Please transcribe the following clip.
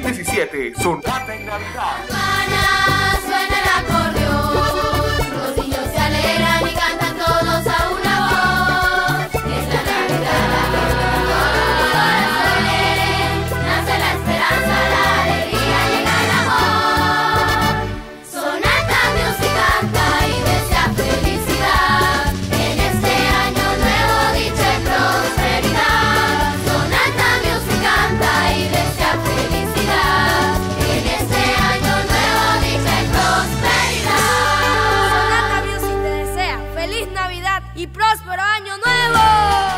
2017. Sonata en Navidad. y próspero año nuevo.